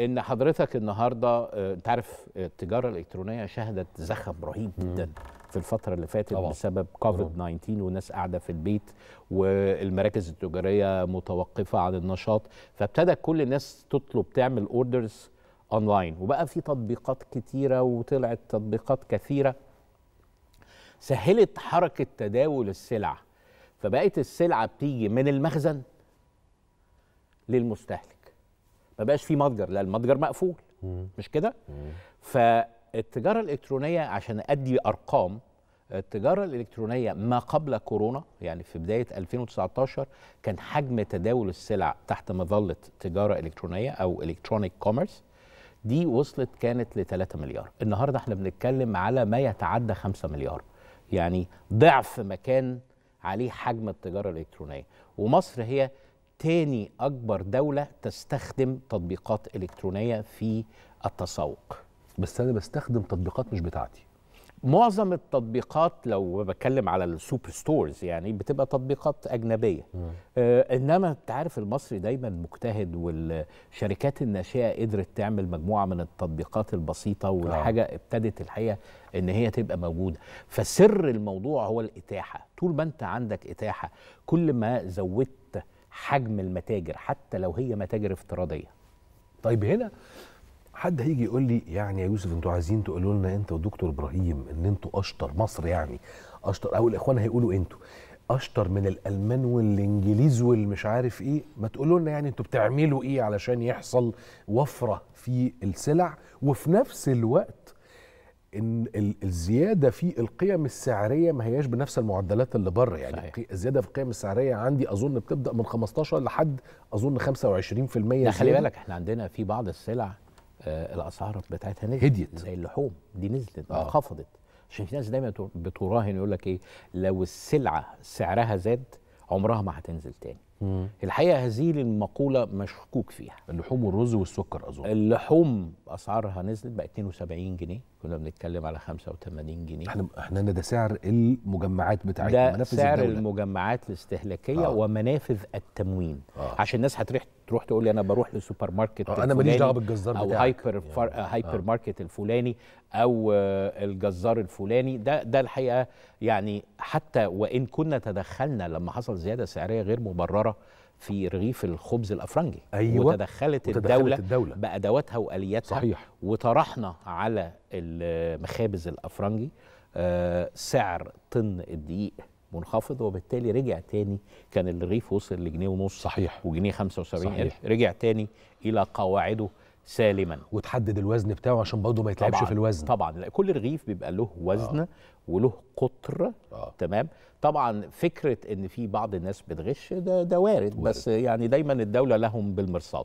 إن حضرتك النهارده آه، أنت عارف آه، التجارة الإلكترونية شهدت زخم رهيب جدا في الفترة اللي فاتت طبعاً. بسبب كوفيد 19 والناس قاعدة في البيت والمراكز التجارية متوقفة عن النشاط. فابتدى كل الناس تطلب تعمل orders online وبقى في تطبيقات كتيرة وطلعت تطبيقات كثيرة. سهلت حركة تداول السلع. فبقت السلعه بتيجي من المخزن للمستهلك. ما بقاش في متجر لا المتجر مقفول. مش كده؟ فالتجارة الإلكترونية عشان أدي أرقام التجارة الإلكترونية ما قبل كورونا يعني في بداية 2019 كان حجم تداول السلع تحت مظلة تجارة إلكترونية أو electronic commerce دي وصلت كانت ل 3 مليار. النهارده إحنا بنتكلم على ما يتعدى 5 مليار. يعني ضعف ما كان عليه حجم التجارة الإلكترونية. ومصر هي تاني أكبر دولة تستخدم تطبيقات إلكترونية في التسوق. بس أنا بستخدم تطبيقات مش بتاعتي. معظم التطبيقات لو بتكلم على ال super stores يعني بتبقى تطبيقات أجنبية. آه إنما أنت عارف المصري دايما مجتهد والشركات الناشئة قدرت تعمل مجموعة من التطبيقات البسيطة والحاجة ابتدت الحقيقة إن هي تبقى موجودة. فسر الموضوع هو الإتاحة. طول ما أنت عندك إتاحة كل ما زودت حجم المتاجر حتى لو هي متاجر افتراضية. طيب هنا حد هيجي يقول لي يعني يا يوسف أنتوا عايزين تقولوا لنا انت ودكتور إبراهيم ان أنتوا أشطر مصر يعني أشطر أو الإخوان هيقولوا أنتوا أشطر من الألمان والإنجليز والمش عارف إيه ما تقولوا لنا يعني أنتوا بتعملوا إيه علشان يحصل وفرة في السلع وفي نفس الوقت إن ال- الزيادة في القيم السعرية ما هياش بنفس المعدلات اللي بره يعني صحيح. الزيادة في القيم السعرية عندي أظن بتبدأ من 15 لحد أظن 25% لا خلي. بالك إحنا عندنا في بعض السلع آه الأسعار بتاعتها نزلت هديت. زي اللحوم دي نزلت آه. انخفضت عشان في ناس دايما بتراهن يقول لك إيه لو السلعة سعرها زاد عمرها ما هتنزل تاني مم. الحقيقة هذه المقولة مشكوك فيها اللحوم والرز والسكر أظن اللحوم أسعارها نزلت بقى 72 جنيه كنا بنتكلم على 85 جنيه إحنا إحنا ده سعر المجمعات بتاعتنا ده منافذ سعر الدولة. المجمعات الاستهلاكية آه. ومنافذ التموين آه. عشان الناس هتروح تروح تقول لي أنا بروح للسوبر ماركت آه، أنا ماليش الفلاني دعوة بالجزار أو بتاعك. هايبر فار يعني. هايبر آه. ماركت الفلاني أو آه، الجزار الفلاني ده ده الحقيقة يعني حتى وإن كنا تدخلنا لما حصل زيادة سعرية غير مبررة في رغيف الخبز الأفرنجي أيوة. وتدخلت, وتدخلت الدولة, الدولة. بأدواتها وآلياتها صحيح. وطرحنا على المخابز الأفرنجي آه، سعر طن الدقيق منخفض وبالتالي رجع تاني كان الرغيف وصل لجنيه ونص صحيح. وجنيه 75 صحيح. رجع تاني إلى قواعده سالما. وتحدد الوزن بتاعه عشان برضه ما يتلعبش في الوزن. طبعا. لا، كل رغيف بيبقى له وزن وله قطر. آه. تمام. طبعا فكرة إن في بعض الناس بتغش ده ده وارد, بس يعني دايما الدولة لهم بالمرصاد.